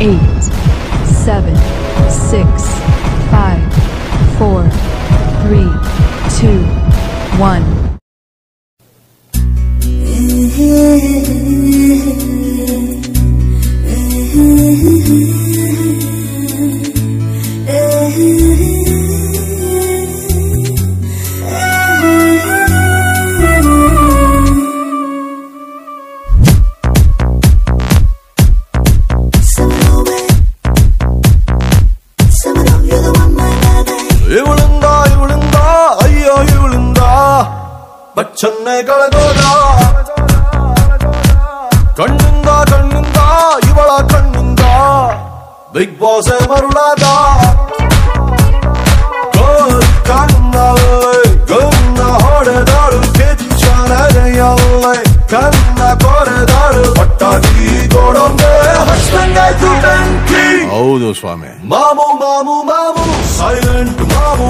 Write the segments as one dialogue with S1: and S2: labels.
S1: eight, seven, six, five, four, three, two, one.
S2: Mm-hmm. Mm-hmm. mm-hmm.
S3: ಪಚ್ಚನ್ನೆಗಳಗೋದ ಕಣ್ಣಿಂದ ಕಣ್ಣಿಂದ ಇವಳ ಕಣ್ಣಿಂದ ಬಿಗ್ ಬಾಸ್ ಮರುಳಾದ ಗೋಲ್ ಕಣ್ಣಲ್ಲಿ ಗನ್ನ ಹೊಡೆದಾಳು ಕೆಚ್ಚನದೆಯಲ್ಲೇ ಕನ್ನ ಕೊರೆದಾಳು ಪಟ್ಟಾಗಿ ಗೋಡೊಂದೆ ಹಚ್ಚಂಗಾಯ್ತು ಬೆಂಕಿ
S4: ಹೌದು ಸ್ವಾಮಿ
S3: ಮಾಮು ಮಾಮು ಮಾಮು ಸೈಲೆಂಟ್ ಮಾಮು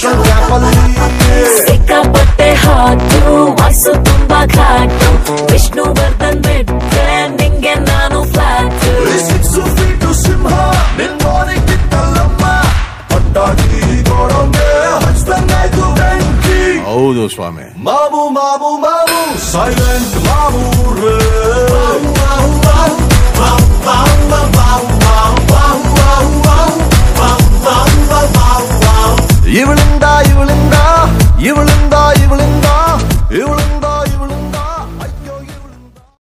S3: ಕ್ಯಾಪಲ್ಲಿ
S2: ಸಿಕ್ಕಾಪಟ್ಟೆ ಹಾಟು ವಾಸು ತುಂಬಾ ಘಾಟು. ವಿಷ್ಣುವರ್ಧನ್ ಬಿಟ್ರೆ ನಿಂಗೆ ನಾನು ಫ್ಲಾಟ್.
S3: ಸಿಕ್ಸು ಫೀಟು ಸಿಂಹ ನಿನ್ನೋಡಿ ಕಿತ್ತಲ್ಲಮ್ಮ ಪಟ್ಟಾಗಿ ಗೋಡೊಂಗೆ ಹಚ್ದಂಗಾಯ್ತು ಬೆಂಕಿ
S4: ಹೌದು ಸ್ವಾಮಿ.
S3: ಮಾಮು ಮಾಮು ಮಾಮು ಸೈಲೆಂಟ್ ಮಾಮು ರೇ